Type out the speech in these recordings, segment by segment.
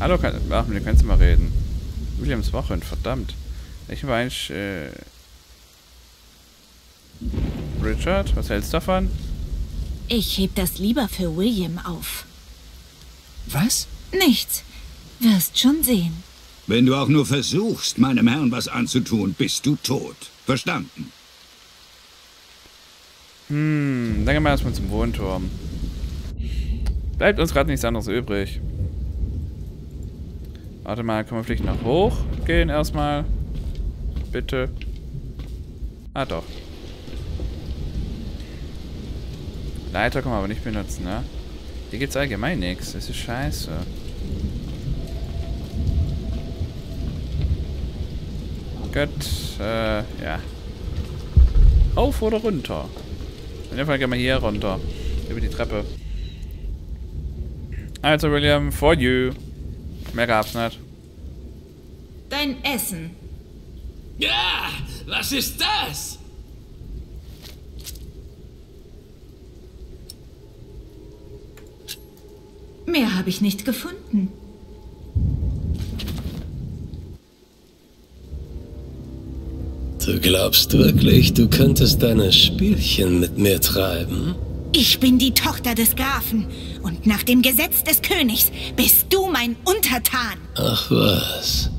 Hallo, kann, ach, mit dem kannst du mal reden. Williams Wochen, verdammt. Ich war eigentlich, äh... Richard, was hältst du davon? Ich heb das lieber für William auf. Was? Nichts. Wirst schon sehen. Wenn du auch nur versuchst, meinem Herrn was anzutun, bist du tot. Verstanden? Hm, dann gehen wir erstmal zum Wohnturm. Bleibt uns gerade nichts anderes übrig. Warte mal, können wir vielleicht nach hoch gehen erstmal? Bitte. Ah, doch. Leiter können wir aber nicht benutzen, ne? Hier gibt's allgemein nichts. Das ist scheiße. Gut, äh, ja. Auf oder runter? In dem Fall gehen wir hier runter. Über die Treppe. Also, William, for you. Mehr gab's nicht. Dein Essen. Ja, was ist das? Mehr habe ich nicht gefunden. Du glaubst wirklich, du könntest deine Spielchen mit mir treiben? Ich bin die Tochter des Grafen und nach dem Gesetz des Königs bist du mein Untertan. Ach was.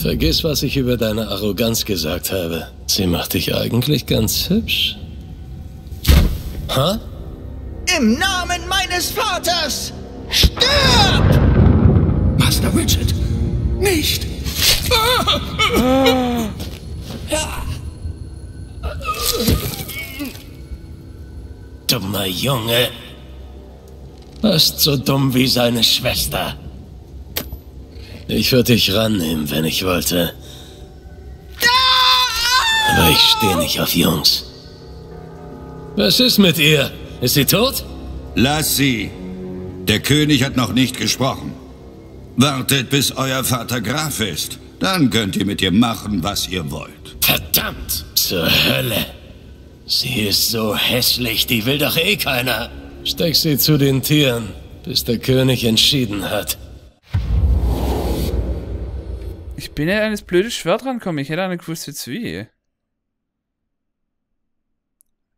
Vergiss, was ich über deine Arroganz gesagt habe. Sie macht dich eigentlich ganz hübsch. Ha? Im Namen meines Vaters! Stirb! Master Richard. Nicht. Dummer Junge. Fast so dumm wie seine Schwester. Ich würde dich rannehmen, wenn ich wollte. Aber ich stehe nicht auf Jungs. Was ist mit ihr? Ist sie tot? Lass sie. Der König hat noch nicht gesprochen. Wartet, bis euer Vater Graf ist. Dann könnt ihr mit ihr machen, was ihr wollt. Verdammt! Zur Hölle! Sie ist so hässlich, die will doch eh keiner. Steck sie zu den Tieren, bis der König entschieden hat. Ich bin ja an das blöde Schwert rankommen. Ich hätte nicht gewusst, jetzt wie.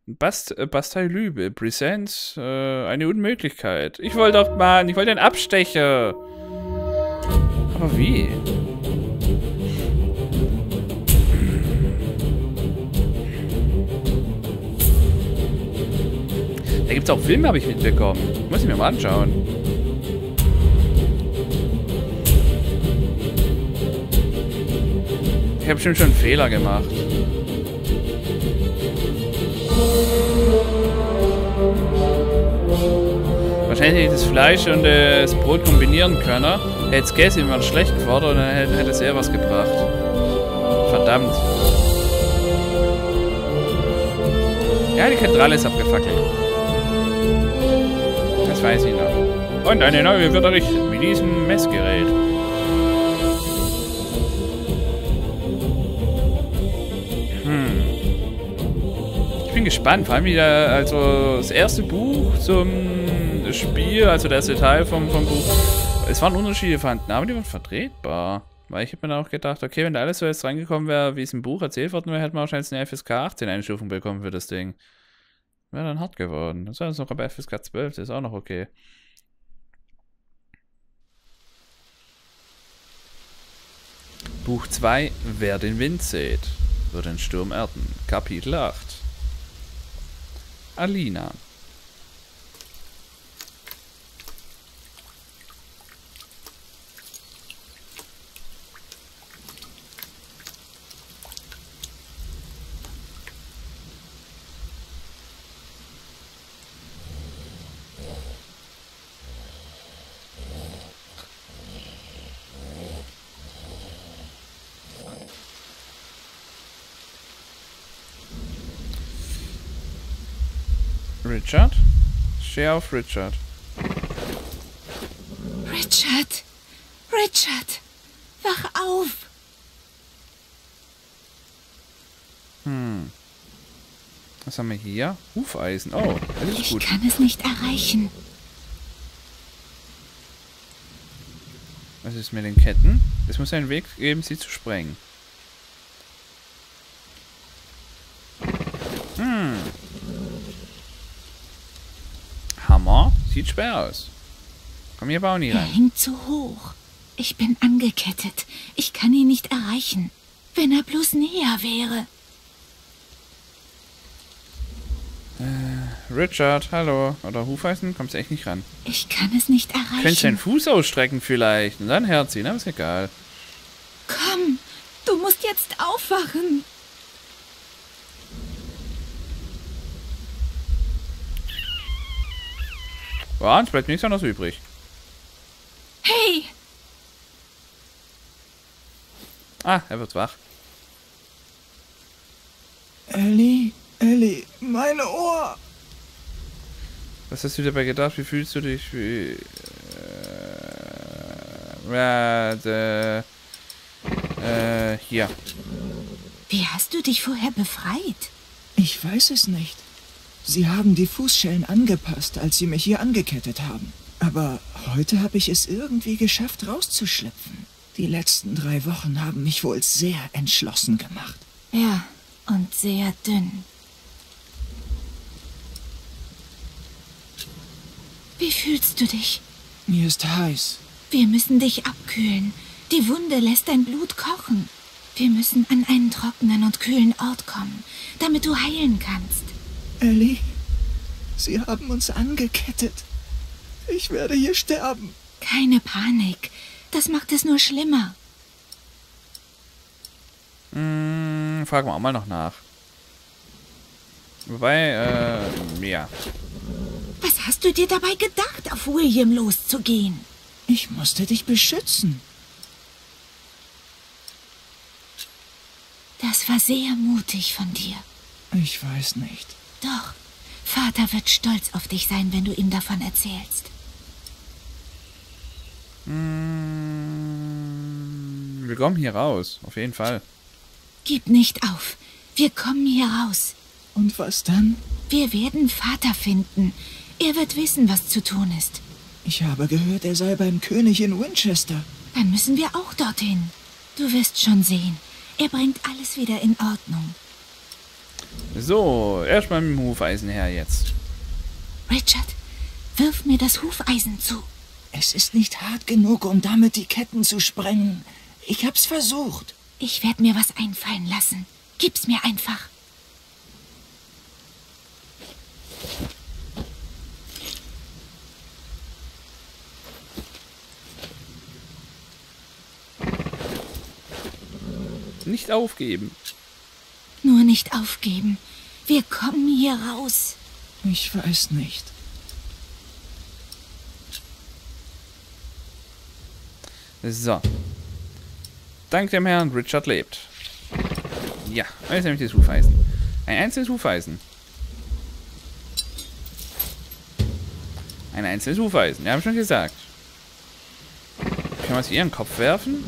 Bast äh, Lübe presents äh, eine Unmöglichkeit. Ich wollte doch, Mann, ich wollte einen Abstecher. Aber wie? Da gibt's auch Filme, habe ich mitbekommen. Muss ich mir mal anschauen. Habe bestimmt schon einen Fehler gemacht. Wahrscheinlich hätte ich das Fleisch und äh, das Brot kombinieren können. Hätte es gegessen, wäre schlecht geworden und dann hätte, hätte es eher was gebracht. Verdammt. Ja, die Kathedrale ist abgefackelt. Das weiß ich noch. Und eine neue wird errichtet mit diesem Messgerät. Gespannt, vor allem wieder, also das erste Buch zum Spiel, also der erste Teil vom, vom Buch. Es waren Unterschiede vorhanden, aber die waren vertretbar. Weil ich habe mir dann auch gedacht, okay, wenn da alles so jetzt reingekommen wäre, wie es im Buch erzählt worden wäre, hätte man wahrscheinlich eine FSK 18 Einstufung bekommen für das Ding. Wäre dann hart geworden. Das ist noch bei FSK 12, das ist auch noch okay. Buch 2, Wer den Wind sät, wird den Sturm erden. Kapitel 8. Alina. Richard? Auf, Richard. Richard! Richard! Wach auf! Hm. Was haben wir hier? Hufeisen. Oh, das ist Ich gut. kann es nicht erreichen. Was ist mit den Ketten? Es muss einen Weg geben, sie zu sprengen. Hm. Hammer? Sieht schwer aus. Komm hier auch nie Er rein. hängt zu hoch. Ich bin angekettet. Ich kann ihn nicht erreichen. Wenn er bloß näher wäre. Richard, hallo. Oder Hufeisen? Kommst echt nicht ran. Ich kann es nicht erreichen. Könntest deinen Fuß ausstrecken vielleicht und dann herziehen, aber ist egal. Komm, du musst jetzt aufwachen. Ja, uns bleibt nichts anderes übrig. Hey, Ah, er wird wach. Ellie, Ellie, mein Ohr. Was hast du dabei gedacht? Wie fühlst du dich? Wie. Äh. Ja, äh, äh, hier. wie hast du dich vorher befreit? Ich weiß es nicht. Sie haben die Fußschellen angepasst, als Sie mich hier angekettet haben. Aber heute habe ich es irgendwie geschafft, rauszuschlüpfen. Die letzten drei Wochen haben mich wohl sehr entschlossen gemacht. Ja, und sehr dünn. Wie fühlst du dich? Mir ist heiß. Wir müssen dich abkühlen. Die Wunde lässt dein Blut kochen. Wir müssen an einen trockenen und kühlen Ort kommen, damit du heilen kannst. Ellie, Sie haben uns angekettet. Ich werde hier sterben. Keine Panik. Das macht es nur schlimmer. Hm, fragen wir auch mal noch nach. Wobei, äh, ja. Was hast du dir dabei gedacht, auf William loszugehen? Ich musste dich beschützen. Das war sehr mutig von dir. Ich weiß nicht. Doch, Vater wird stolz auf dich sein, wenn du ihm davon erzählst. Hm, wir kommen hier raus, auf jeden Fall. Gib nicht auf. Wir kommen hier raus. Und was dann? Wir werden Vater finden. Er wird wissen, was zu tun ist. Ich habe gehört, er sei beim König in Winchester. Dann müssen wir auch dorthin. Du wirst schon sehen. Er bringt alles wieder in Ordnung. So, erstmal mit dem Hufeisen her jetzt. Richard, wirf mir das Hufeisen zu. Es ist nicht hart genug, um damit die Ketten zu sprengen. Ich hab's versucht. Ich werde mir was einfallen lassen. Gib's mir einfach. Nicht aufgeben. Nur nicht aufgeben. Wir kommen hier raus. Ich weiß nicht. So. Dank dem Herrn Richard lebt. Ja, jetzt nehme ich das Hufeisen. Ein einzelnes Hufeisen. Ein einzelnes Hufeisen, ja, habe ich schon gesagt. Können wir es in den Kopf werfen?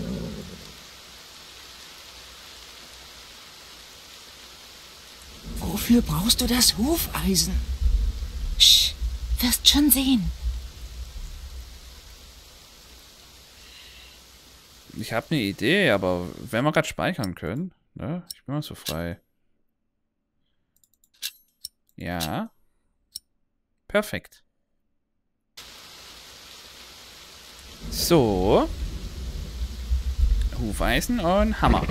Wofür brauchst du das Hufeisen? Sch, wirst schon sehen. Ich habe eine Idee, aber wenn wir gerade speichern können, ne? Ich bin mal so frei. Ja. Perfekt. So. Hufeisen und Hammer.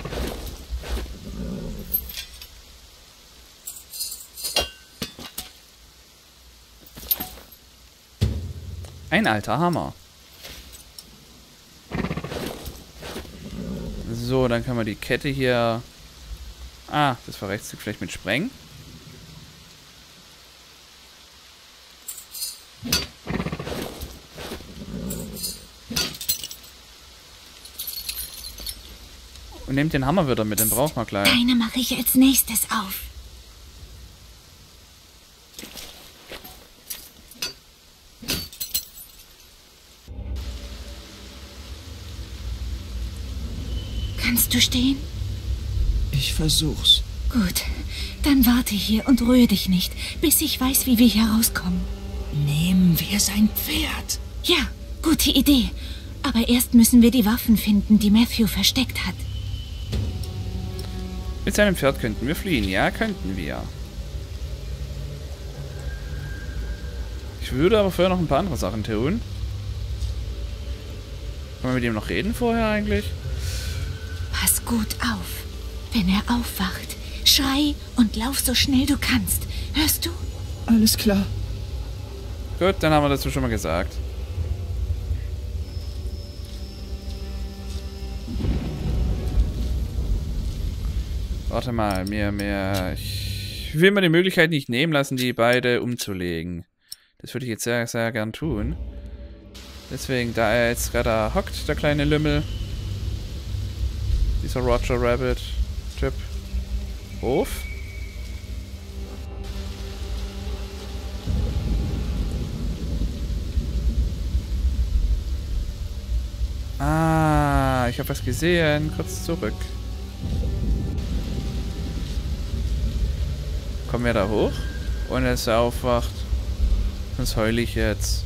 Ein alter Hammer. So, dann können wir die Kette hier... Ah, das verreckt sich vielleicht mit Sprengen. Und nehmt den Hammer wieder mit, den brauchen wir gleich. Deine mache ich als nächstes auf. Du stehen? Ich versuch's. Gut, dann warte hier und rühr dich nicht, bis ich weiß, wie wir hier rauskommen. Nehmen wir sein Pferd. Ja, gute Idee. Aber erst müssen wir die Waffen finden, die Matthew versteckt hat. Mit seinem Pferd könnten wir fliehen. Ja, könnten wir. Ich würde aber vorher noch ein paar andere Sachen tun. Können wir mit ihm noch reden vorher eigentlich? Pass gut auf. Wenn er aufwacht, schrei und lauf so schnell du kannst. Hörst du? Alles klar. Gut, dann haben wir dazu schon mal gesagt. Warte mal, mir, mir. Ich will mir die Möglichkeit nicht nehmen lassen, die beide umzulegen. Das würde ich jetzt sehr, sehr gern tun. Deswegen, da er jetzt gerade hockt, der kleine Lümmel. Dieser Roger Rabbit Typ. Hof. Ah, ich habe was gesehen. Kurz zurück. Kommen wir da hoch? Und als er aufwacht. Sonst heule ich jetzt.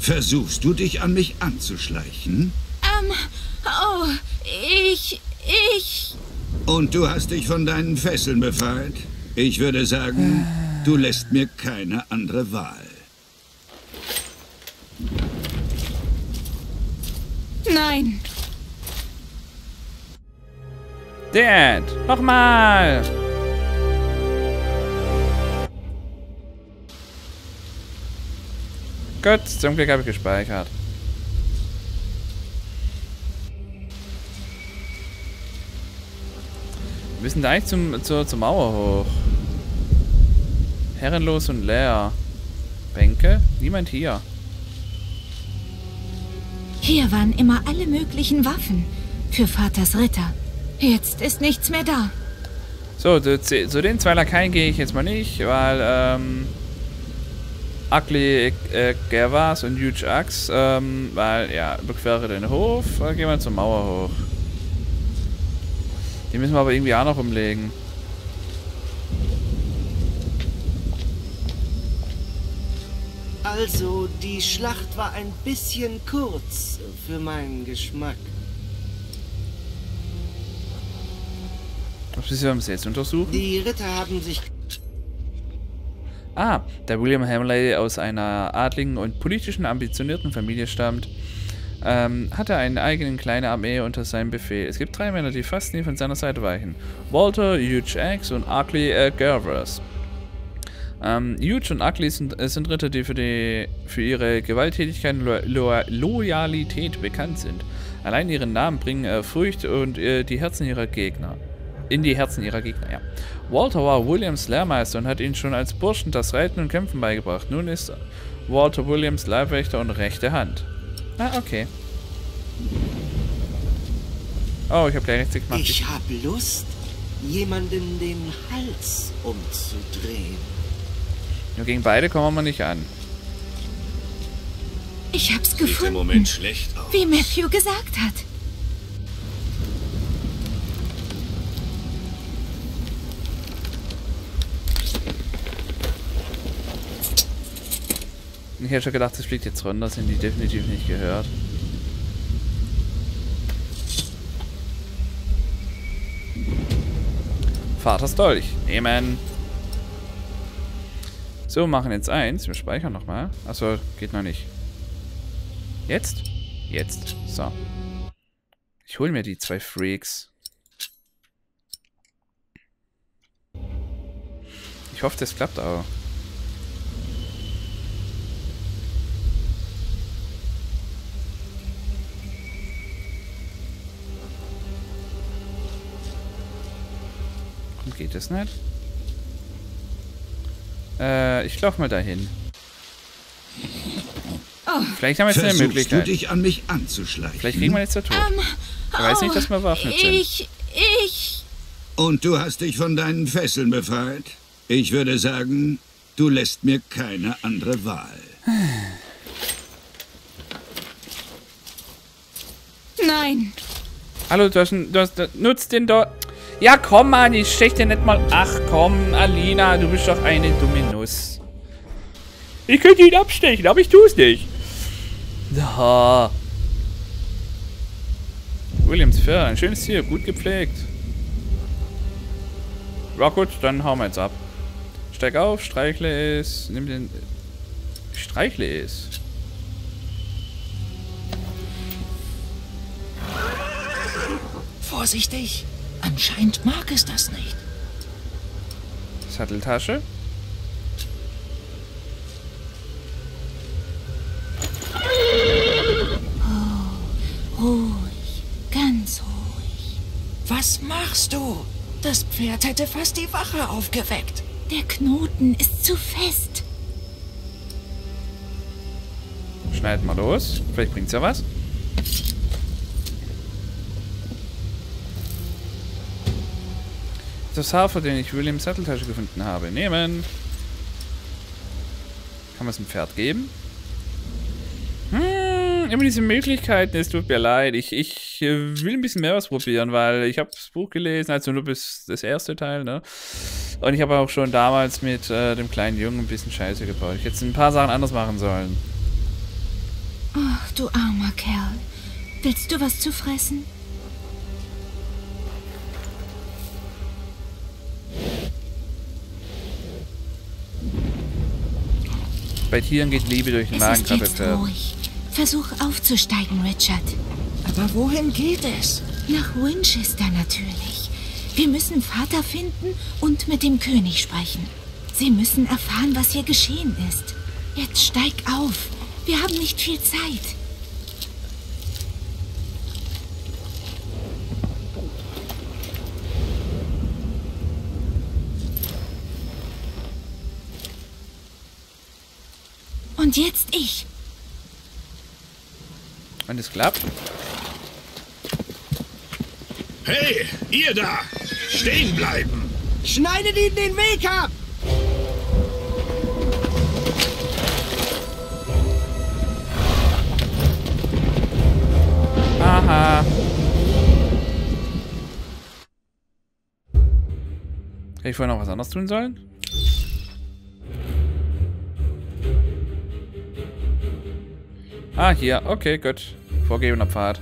Versuchst du dich an mich anzuschleichen? Ähm, oh, ich, ich. Und du hast dich von deinen Fesseln befreit? Ich würde sagen, du lässt mir keine andere Wahl. Nein. Dad, nochmal! Gut, zum Glück habe ich gespeichert. Wir müssen da eigentlich zum, zur, zur Mauer hoch. Herrenlos und leer. Bänke? Niemand hier. Hier waren immer alle möglichen Waffen. Für Vaters Ritter. Jetzt ist nichts mehr da. So, zu, zu den zwei Lakaien gehe ich jetzt mal nicht, weil, ähm, Ugly äh, Gervas und Huge Axe, ähm, weil, ja, überquere den Hof, dann gehen wir zur Mauer hoch. Die müssen wir aber irgendwie auch noch umlegen. Also, die Schlacht war ein bisschen kurz für meinen Geschmack. Was haben sie jetzt untersucht? Die Ritter haben sich Ah, da William Hamley aus einer adligen und politischen ambitionierten Familie stammt, ähm, hat er eine eigene kleine Armee unter seinem Befehl. Es gibt drei Männer, die fast nie von seiner Seite weichen. Walter, Huge Axe und Ugly äh, Gervers. Ähm, Huge und Ugly sind, äh, sind Ritter, die für, die für ihre Gewalttätigkeit und Lo Lo Loyalität bekannt sind. Allein ihre Namen bringen äh, Furcht und äh, die Herzen ihrer Gegner. In die Herzen ihrer Gegner, ja. Walter war Williams Lehrmeister und hat ihnen schon als Burschen das Reiten und Kämpfen beigebracht. Nun ist Walter Williams Leibwächter und rechte Hand. Ah, okay. Oh, ich habe gleich nichts gemacht. Ich habe Lust, jemanden den Hals umzudrehen. Nur gegen beide kommen wir nicht an. Ich hab's Sieht im gefunden. Moment schlecht aus. Wie Matthew gesagt hat. Ich hätte schon gedacht, das fliegt jetzt runter. Das sind die definitiv nicht gehört. Vaters Dolch. Nehmen. So, machen jetzt eins. Wir speichern nochmal. Achso, geht noch nicht. Jetzt? Jetzt. So. Ich hole mir die zwei Freaks. Ich hoffe, das klappt auch. Geht das nicht? Äh, ich laufe mal dahin. Vielleicht haben wir jetzt eine Versuchst du Möglichkeit. dich an mich anzuschleichen? Vielleicht kriegen wir jetzt der Tod. Ich weiß nicht, dass wir bewaffnet sind. Ich, ich. Und du hast dich von deinen Fesseln befreit? Ich würde sagen, du lässt mir keine andere Wahl. Nein. Hallo, du hast, du hast, nutzt den dort. Ja, komm, Mann, ich stech dir nicht mal. Ach komm, Alina, du bist doch eine dumme Nuss. Ich könnte ihn abstechen, aber ich tue es nicht. Da. Williams Fair, ein schönes Tier, gut gepflegt. Ja gut, dann hauen wir jetzt ab. Steig auf, streichle es, nimm den... Streichle es. Vorsichtig. Anscheinend mag es das nicht. Satteltasche. Ruhig, ganz ruhig. Was machst du? Das Pferd hätte fast die Wache aufgeweckt. Der Knoten ist zu fest. Schneid mal los. Vielleicht bringt's ja was. Das Hafer, den ich Williams Satteltasche gefunden habe. Nehmen. Kann man es dem Pferd geben? Hm, immer diese Möglichkeiten. Es tut mir leid. Ich, ich äh, will ein bisschen mehr ausprobieren, weil ich habe das Buch gelesen, also nur bis das erste Teil, ne? Und ich habe auch schon damals mit äh, dem kleinen Jungen ein bisschen Scheiße gebaut. Ich hätte ein paar Sachen anders machen sollen. Ach, du armer Kerl. Willst du was zu fressen? Bei Tieren geht Liebe durch den Es Magen, ruhig. Versuch aufzusteigen, Richard. Aber wohin geht es? Nach Winchester natürlich. Wir müssen Vater finden und mit dem König sprechen. Sie müssen erfahren, was hier geschehen ist. Jetzt steig auf. Wir haben nicht viel Zeit. Und jetzt ich. Und es klappt. Hey, ihr da! Stehen bleiben! Schneidet ihnen den Weg ab! Aha. Hätte ich vorher noch was anderes tun sollen? Ah, hier. Okay, gut. Vorgegebener Pfad.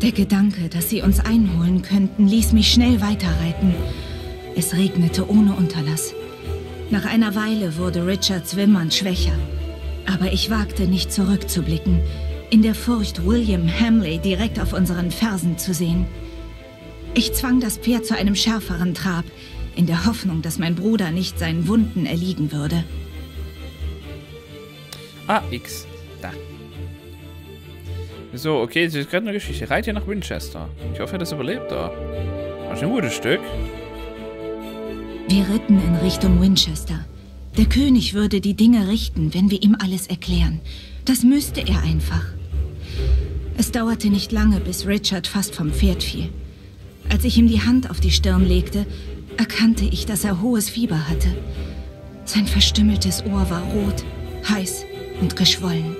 Der Gedanke, dass sie uns einholen könnten, ließ mich schnell weiterreiten. Es regnete ohne Unterlass. Nach einer Weile wurde Richards Wimmern schwächer. Aber ich wagte nicht zurückzublicken, in der Furcht, William Hamley direkt auf unseren Fersen zu sehen. Ich zwang das Pferd zu einem schärferen Trab, in der Hoffnung, dass mein Bruder nicht seinen Wunden erliegen würde. Ah, X. Da. So, okay, das ist gerade eine Geschichte. Reit hier nach Winchester. Ich hoffe, das überlebt da. Das ist ein gutes Stück. Wir ritten in Richtung Winchester. Der König würde die Dinge richten, wenn wir ihm alles erklären. Das müsste er einfach. Es dauerte nicht lange, bis Richard fast vom Pferd fiel. Als ich ihm die Hand auf die Stirn legte, erkannte ich, dass er hohes Fieber hatte. Sein verstümmeltes Ohr war rot, heiß und geschwollen.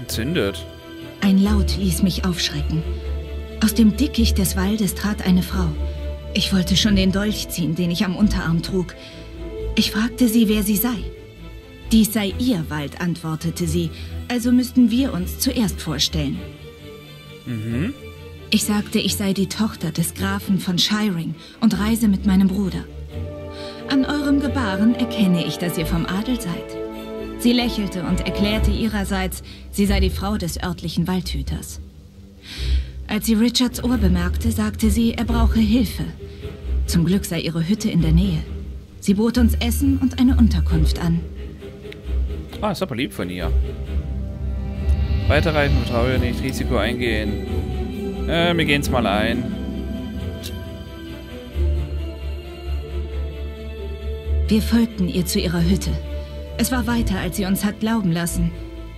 Entzündet. Ein Laut ließ mich aufschrecken. Aus dem Dickicht des Waldes trat eine Frau. Ich wollte schon den Dolch ziehen, den ich am Unterarm trug. Ich fragte sie, wer sie sei. Dies sei ihr Wald, antwortete sie, also müssten wir uns zuerst vorstellen. Mhm. Ich sagte, ich sei die Tochter des Grafen von Shiring und reise mit meinem Bruder. An eurem Gebaren erkenne ich, dass ihr vom Adel seid. Sie lächelte und erklärte ihrerseits, sie sei die Frau des örtlichen Waldhüters. Als sie Richards Ohr bemerkte, sagte sie, er brauche Hilfe. Zum Glück sei ihre Hütte in der Nähe. Sie bot uns Essen und eine Unterkunft an. Ah, ist aber lieb von ihr. Weiterreiten, vertraue nicht, Risiko eingehen. Äh, wir gehen's mal ein. Wir folgten ihr zu ihrer Hütte. Es war weiter, als sie uns hat glauben lassen.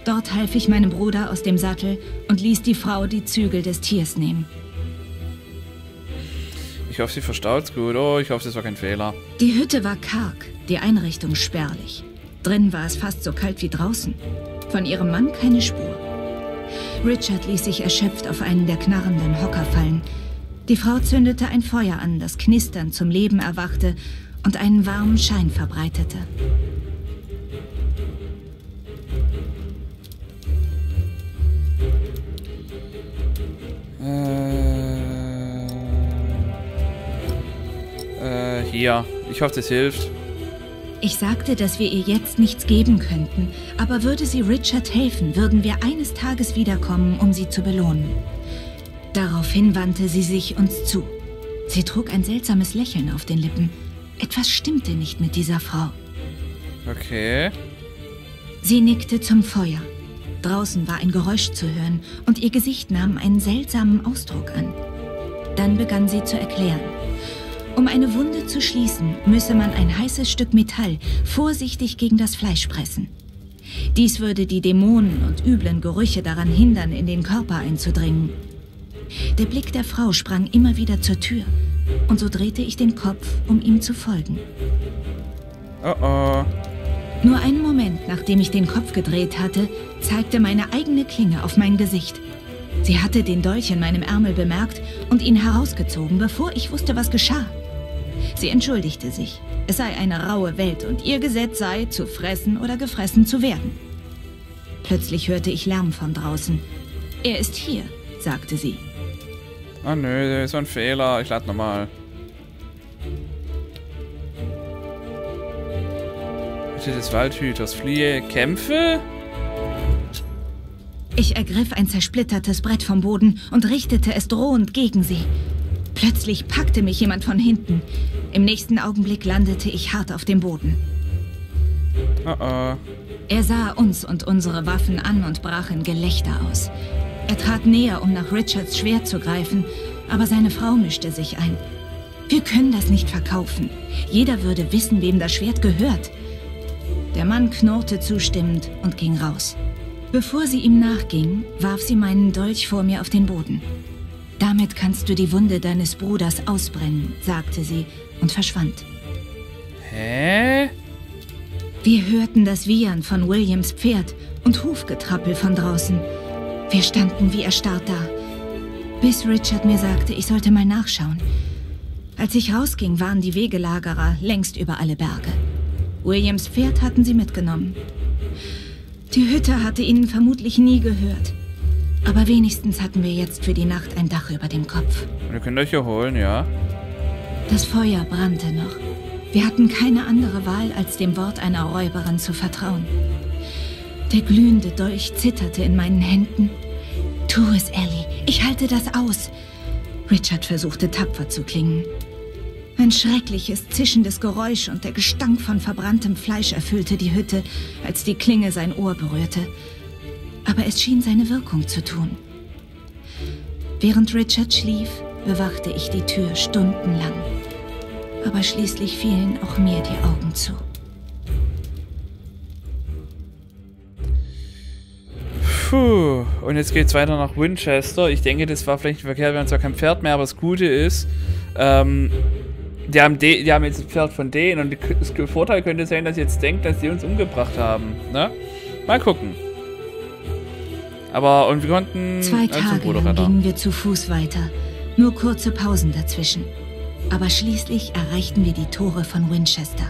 Dort half ich meinem Bruder aus dem Sattel und ließ die Frau die Zügel des Tiers nehmen. Ich hoffe, sie verstaut's gut. Oh, ich hoffe, das war kein Fehler. Die Hütte war karg, die Einrichtung spärlich. Drin war es fast so kalt wie draußen. Von ihrem Mann keine Spur. Richard ließ sich erschöpft auf einen der knarrenden Hocker fallen. Die Frau zündete ein Feuer an, das Knistern zum Leben erwachte und einen warmen Schein verbreitete. Hier, ich hoffe, das hilft. Ich sagte, dass wir ihr jetzt nichts geben könnten, aber würde sie Richard helfen, würden wir eines Tages wiederkommen, um sie zu belohnen. Daraufhin wandte sie sich uns zu. Sie trug ein seltsames Lächeln auf den Lippen. Etwas stimmte nicht mit dieser Frau. Okay. Sie nickte zum Feuer. Draußen war ein Geräusch zu hören und ihr Gesicht nahm einen seltsamen Ausdruck an. Dann begann sie zu erklären. Um eine Wunde zu schließen, müsse man ein heißes Stück Metall vorsichtig gegen das Fleisch pressen. Dies würde die Dämonen und üblen Gerüche daran hindern, in den Körper einzudringen. Der Blick der Frau sprang immer wieder zur Tür, und so drehte ich den Kopf, um ihm zu folgen. Oh oh. Nur einen Moment, nachdem ich den Kopf gedreht hatte, zeigte meine eigene Klinge auf mein Gesicht. Sie hatte den Dolch in meinem Ärmel bemerkt und ihn herausgezogen, bevor ich wusste, was geschah. Sie entschuldigte sich. Es sei eine raue Welt und ihr Gesetz sei, zu fressen oder gefressen zu werden. Plötzlich hörte ich Lärm von draußen. Er ist hier, sagte sie. Oh nö, das ist ein Fehler. Ich lade nochmal. Bitte des Waldhüters. Fliehe. Kämpfe? Ich ergriff ein zersplittertes Brett vom Boden und richtete es drohend gegen sie. Plötzlich packte mich jemand von hinten. Im nächsten Augenblick landete ich hart auf dem Boden. Oh oh. Er sah uns und unsere Waffen an und brach in Gelächter aus. Er trat näher, um nach Richards Schwert zu greifen, aber seine Frau mischte sich ein. Wir können das nicht verkaufen. Jeder würde wissen, wem das Schwert gehört. Der Mann knurrte zustimmend und ging raus. Bevor sie ihm nachging, warf sie meinen Dolch vor mir auf den Boden. Damit kannst du die Wunde deines Bruders ausbrennen, sagte sie und verschwand. Hä? Wir hörten das Wiehern von Williams Pferd und Hufgetrappel von draußen. Wir standen wie erstarrt da, bis Richard mir sagte, ich sollte mal nachschauen. Als ich rausging, waren die Wegelagerer längst über alle Berge. Williams Pferd hatten sie mitgenommen. Die Hütte hatte ihnen vermutlich nie gehört. Aber wenigstens hatten wir jetzt für die Nacht ein Dach über dem Kopf. Ihr könnt euch hier holen, ja? Das Feuer brannte noch. Wir hatten keine andere Wahl, als dem Wort einer Räuberin zu vertrauen. Der glühende Dolch zitterte in meinen Händen. Tu es, Ellie. Ich halte das aus. Richard versuchte tapfer zu klingen. Ein schreckliches, zischendes Geräusch und der Gestank von verbranntem Fleisch erfüllte die Hütte, als die Klinge sein Ohr berührte. Aber es schien seine Wirkung zu tun. Während Richard schlief, bewachte ich die Tür stundenlang. Aber schließlich fielen auch mir die Augen zu. Puh. Und jetzt geht's weiter nach Winchester. Ich denke, das war vielleicht nicht verkehrt, wir haben zwar kein Pferd mehr, aber das Gute ist, ähm, die haben, die haben jetzt ein Pferd von denen und der Vorteil könnte sein, dass sie jetzt denkt, dass sie uns umgebracht haben. Ne? Mal gucken. Aber, und wir konnten... Zwei Tage lang gingen wir zu Fuß weiter. Nur kurze Pausen dazwischen. Aber schließlich erreichten wir die Tore von Winchester.